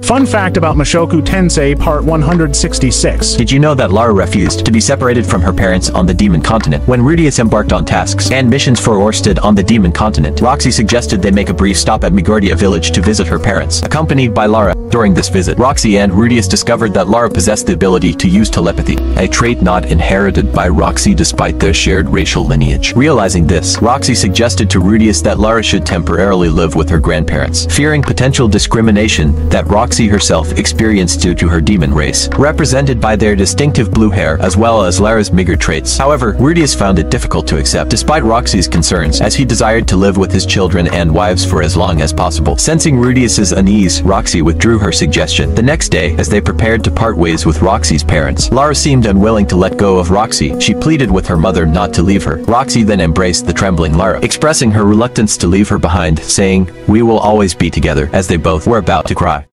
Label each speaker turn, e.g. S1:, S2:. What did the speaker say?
S1: Fun fact about Mushoku Tensei Part 166.
S2: Did you know that Lara refused to be separated from her parents on the Demon Continent? When Rudeus embarked on tasks and missions for Orsted on the Demon Continent, Roxy suggested they make a brief stop at Migordia village to visit her parents, accompanied by Lara. During this visit, Roxy and Rudeus discovered that Lara possessed the ability to use telepathy, a trait not inherited by Roxy despite their shared racial lineage. Realizing this, Roxy suggested to Rudeus that Lara should temporarily live with her grandparents, fearing potential discrimination that Roxy herself experienced due to her demon race, represented by their distinctive blue hair as well as Lara's Migurd traits. However, Rudeus found it difficult to accept despite Roxy's concerns as he desired to live with his children and wives for as long as possible. Sensing Rudeus's unease, Roxy withdrew her suggestion. The next day, as they prepared to part ways with Roxy's parents, Lara seemed unwilling to let go of Roxy. She pleaded with her mother not to leave her. Roxy then embraced the trembling Lara, expressing her reluctance to leave her behind, saying, we will always be together, as they both were about to cry.